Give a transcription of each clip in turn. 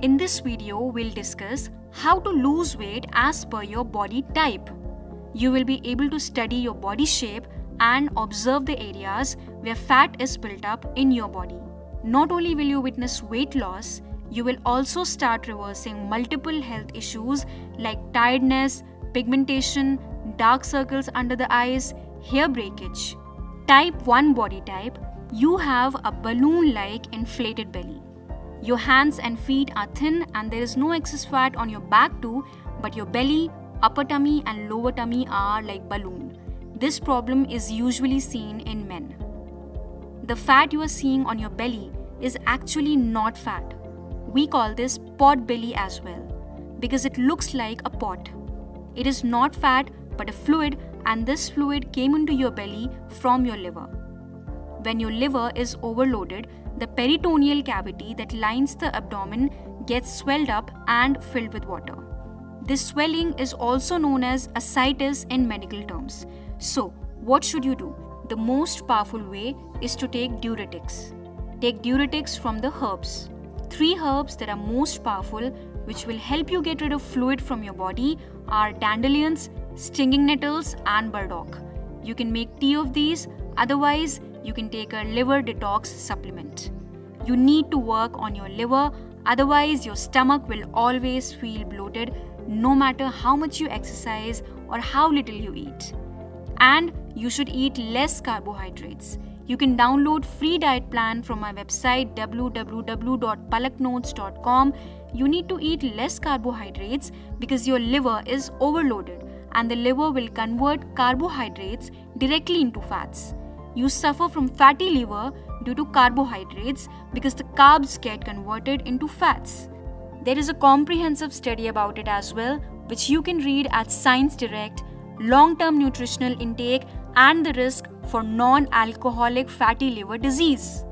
In this video, we'll discuss how to lose weight as per your body type. You will be able to study your body shape and observe the areas where fat is built up in your body. Not only will you witness weight loss, you will also start reversing multiple health issues like tiredness, pigmentation, dark circles under the eyes, hair breakage. Type 1 body type, you have a balloon like inflated belly. Your hands and feet are thin and there is no excess fat on your back too, but your belly, upper tummy and lower tummy are like balloon. This problem is usually seen in men. The fat you are seeing on your belly is actually not fat. We call this pot belly as well because it looks like a pot. It is not fat but a fluid and this fluid came into your belly from your liver. When your liver is overloaded, the peritoneal cavity that lines the abdomen gets swelled up and filled with water. This swelling is also known as ascites in medical terms. So, what should you do? The most powerful way is to take diuretics. Take diuretics from the herbs. Three herbs that are most powerful, which will help you get rid of fluid from your body, are dandelions, stinging nettles, and burdock. You can make tea of these, otherwise, you can take a liver detox supplement. You need to work on your liver, otherwise, your stomach will always feel bloated no matter how much you exercise or how little you eat. And you should eat less carbohydrates. You can download free diet plan from my website www.palaknotes.com. You need to eat less carbohydrates because your liver is overloaded and the liver will convert carbohydrates directly into fats you suffer from fatty liver due to carbohydrates because the carbs get converted into fats. There is a comprehensive study about it as well, which you can read at Science Direct Long Term Nutritional Intake and the Risk for Non Alcoholic Fatty Liver Disease.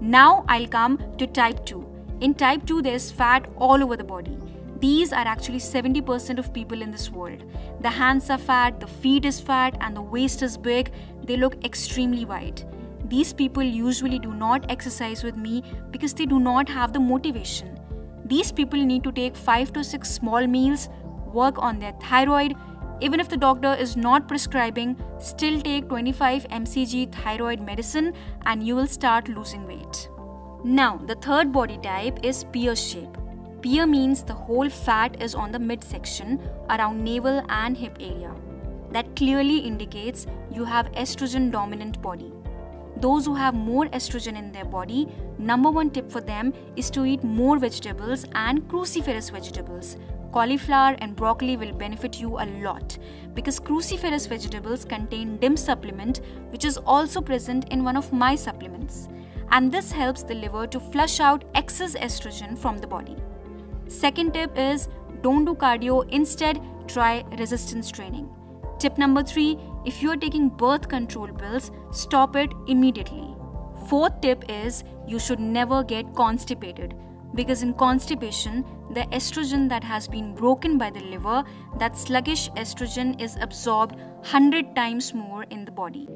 Now I'll come to type 2. In type 2, there's fat all over the body. These are actually 70% of people in this world. The hands are fat, the feet is fat, and the waist is big. They look extremely white. These people usually do not exercise with me because they do not have the motivation. These people need to take 5 to 6 small meals, work on their thyroid. Even if the doctor is not prescribing, still take 25 mcg thyroid medicine and you will start losing weight. Now, the third body type is pear shape. Pear means the whole fat is on the midsection around navel and hip area. That clearly indicates you have estrogen dominant body. Those who have more estrogen in their body, number one tip for them is to eat more vegetables and cruciferous vegetables. Cauliflower and broccoli will benefit you a lot because cruciferous vegetables contain DIM supplement, which is also present in one of my supplements. And this helps the liver to flush out excess estrogen from the body. Second tip is don't do cardio, instead, try resistance training. Tip number three if you are taking birth control pills, stop it immediately. Fourth tip is you should never get constipated because in constipation, the estrogen that has been broken by the liver, that sluggish estrogen is absorbed 100 times more in the body.